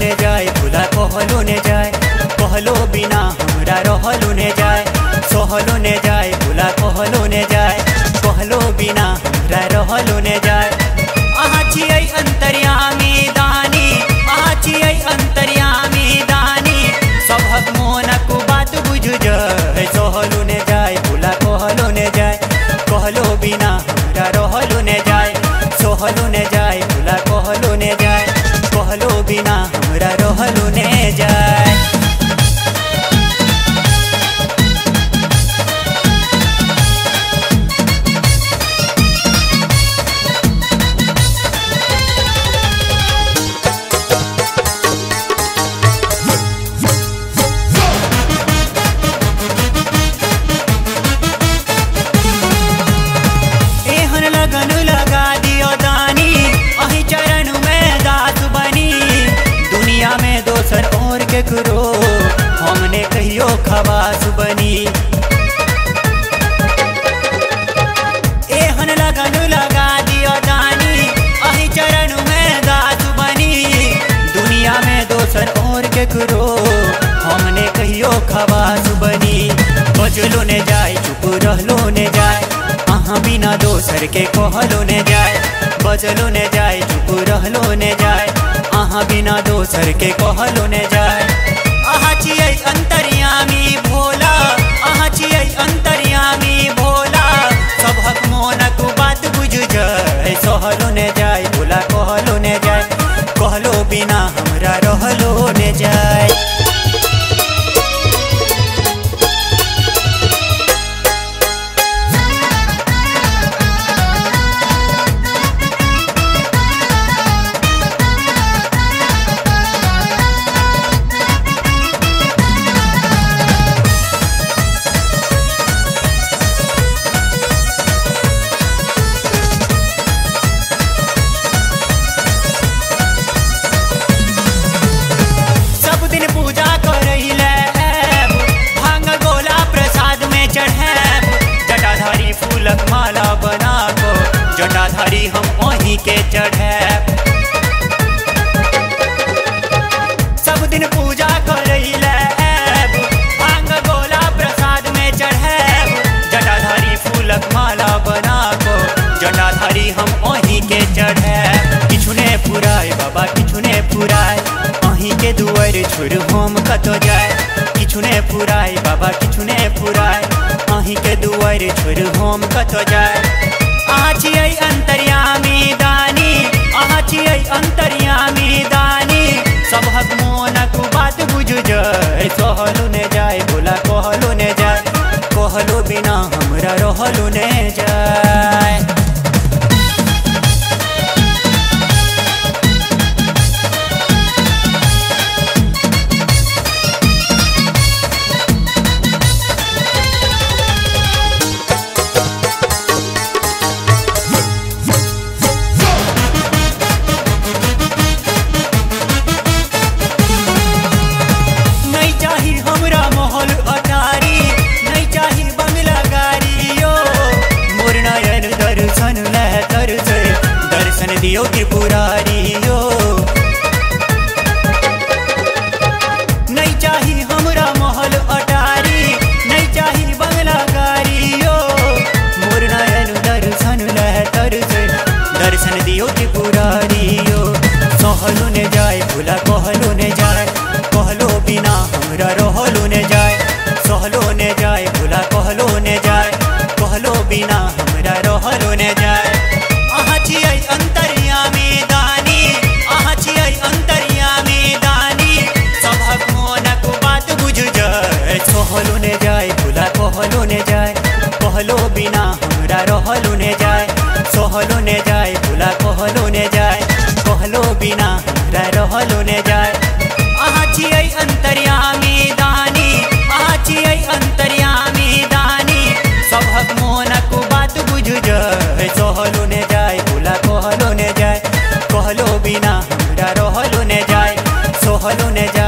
ने जाए भूला कहलो ने जाए। कहलो बिना हमरा रहलो ने जाए। सहलो ने जाए भूला कहलो ने जाए। कहलो बिना हमरा रहलो ने जाए। दोसर और केकरो हमने कहियो खवास बनी। एहन लगन लगा दियो दानी, अही चरण में दास बनी। दुनिया में दोसर और केकरो हमने कहियो खवास बनी। बजलो ने जाए, चुप रहलो ने जाए। अहाँ बिना दोसर के कहलो ने जाए। बजलो ने जाए, चुप रहलो ने जाए। अहाँ बिना दोसर के कहलो ने जाए आहा छियै अंतर्यामी भोला आहा छियै अंतर्यामी भोला। सबहक मोनक बात बुझ जाए सहलो ने जाए भोला कहलो ने जाए कहलो बिना हमरा फूलक माला बना को जटाधारी हम वहीं के सब दिन पूजा गोला प्रसाद में जटाधारी फूलक माला जटाधारी हम वहीं के चढ़ैब। किछु बाबा किछु ने पुराय अहीं के हम कतो जाए बाबा अहीं के दुआर छोड़ हम कत जाए अहाँ छियै अंतर्यामी दानी अहाँ छियै अंतर्यामी दानी। सभक मोनक बात बुझ जाए, सहलू ने जाए, बोला कहलू ने जाए। कहलो बिना हमरा रहलू ने जाए। Hola हरुने जा